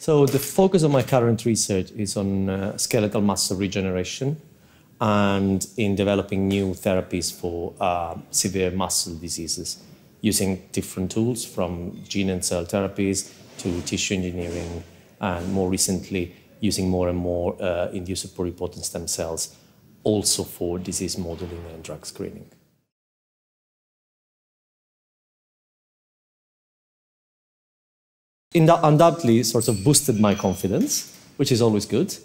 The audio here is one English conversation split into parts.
So the focus of my current research is on uh, skeletal muscle regeneration and in developing new therapies for uh, severe muscle diseases using different tools from gene and cell therapies to tissue engineering and more recently using more and more uh, inducible pluripotent stem cells also for disease modeling and drug screening. Undoubtedly sort of boosted my confidence, which is always good.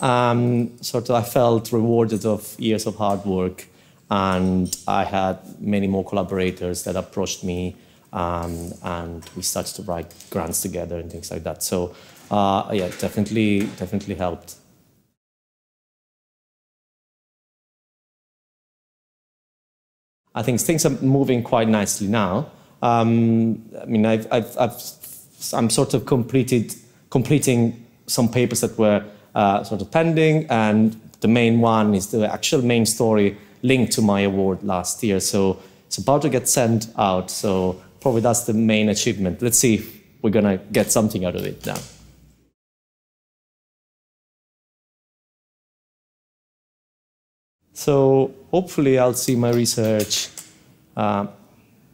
Um, sort of I felt rewarded of years of hard work, and I had many more collaborators that approached me, um, and we started to write grants together and things like that. So uh, yeah, definitely, definitely helped. I think things are moving quite nicely now. Um, I mean, I've, I've, I've I'm sort of completed, completing some papers that were uh, sort of pending, and the main one is the actual main story linked to my award last year. So it's about to get sent out. So probably that's the main achievement. Let's see if we're gonna get something out of it now. So hopefully I'll see my research. Uh,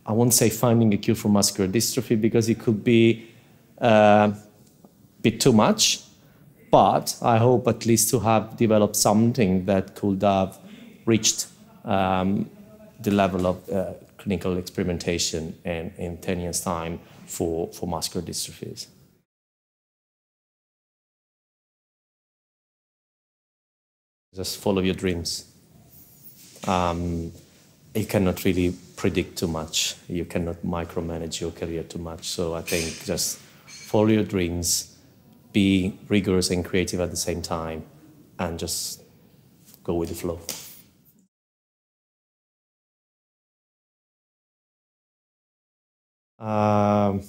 I won't say finding a cure for muscular dystrophy because it could be uh, bit too much, but I hope at least to have developed something that could have reached um, the level of uh, clinical experimentation in, in 10 years' time for, for muscular dystrophies. Just follow your dreams. Um, you cannot really predict too much. You cannot micromanage your career too much. So I think just follow your dreams, be rigorous and creative at the same time, and just go with the flow. Um,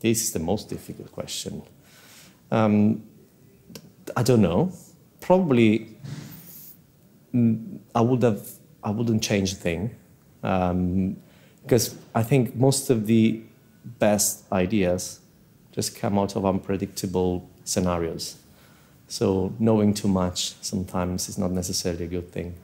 this is the most difficult question. Um, I don't know. Probably, mm, I would have. I wouldn't change a thing, um, because I think most of the best ideas just come out of unpredictable scenarios. So knowing too much sometimes is not necessarily a good thing.